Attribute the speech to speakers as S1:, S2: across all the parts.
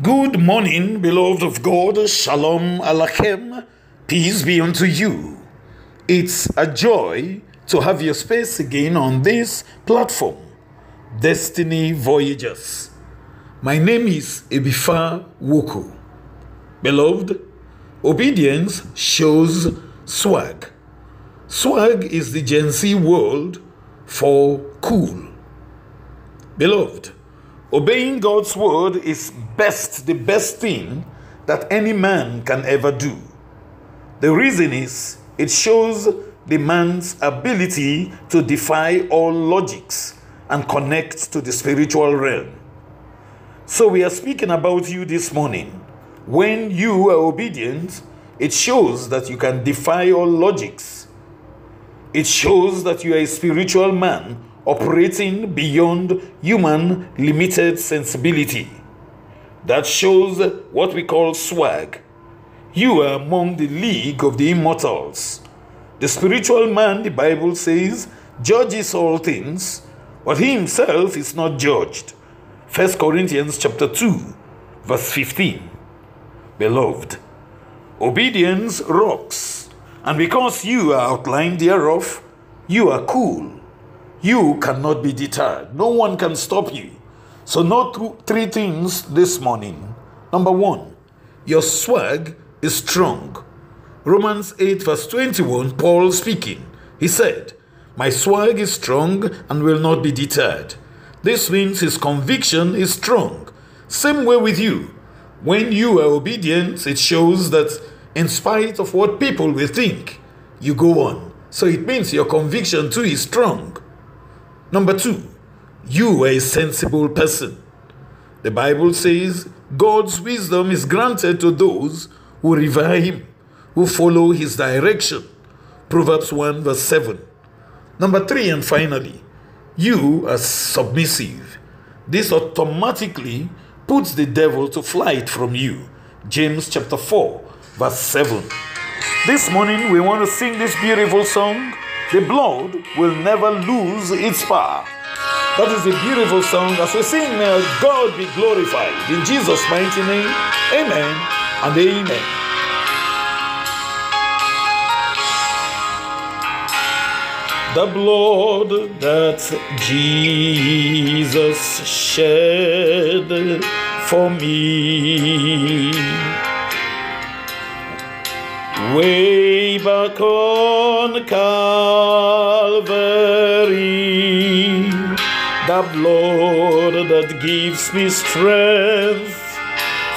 S1: Good morning, beloved of God. Shalom Aleichem. Peace be unto you. It's a joy to have your space again on this platform, Destiny Voyagers. My name is Ebifa Woko. Beloved, obedience shows swag. Swag is the Gen Z word for cool. Beloved, Obeying God's word is best, the best thing that any man can ever do. The reason is it shows the man's ability to defy all logics and connect to the spiritual realm. So, we are speaking about you this morning. When you are obedient, it shows that you can defy all logics. It shows that you are a spiritual man operating beyond human limited sensibility. That shows what we call swag. You are among the league of the immortals. The spiritual man, the Bible says, judges all things, but he himself is not judged. 1 Corinthians chapter 2, verse 15. Beloved, obedience rocks, and because you are outlined thereof, you are cool you cannot be deterred. No one can stop you. So, note three things this morning. Number one, your swag is strong. Romans 8, verse 21, Paul speaking. He said, My swag is strong and will not be deterred. This means his conviction is strong. Same way with you. When you are obedient, it shows that in spite of what people will think, you go on. So it means your conviction too is strong. Number two, you are a sensible person. The Bible says God's wisdom is granted to those who revere Him, who follow His direction. Proverbs 1, verse 7. Number three, and finally, you are submissive. This automatically puts the devil to flight from you. James chapter 4, verse 7. This morning we want to sing this beautiful song the blood will never lose its power. That is a beautiful song. As we sing, may God be glorified. In Jesus' mighty name, amen and amen. The blood that Jesus shed for me way back on Calvary, the blood that gives me strength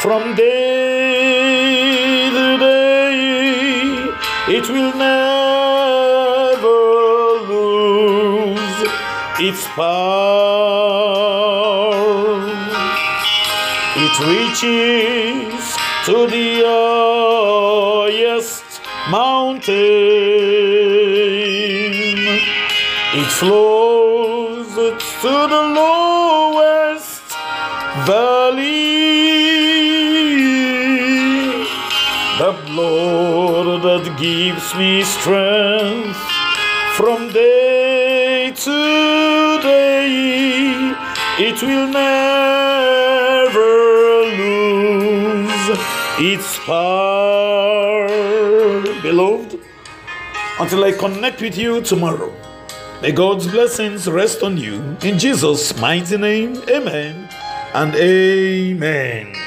S1: from day to day, it will never lose its power. It reaches to the highest mountain. It flows to the lowest valley. The blood that gives me strength from day to day, it will never lose its power, beloved, until I connect with you tomorrow. May God's blessings rest on you in Jesus' mighty name. Amen and amen.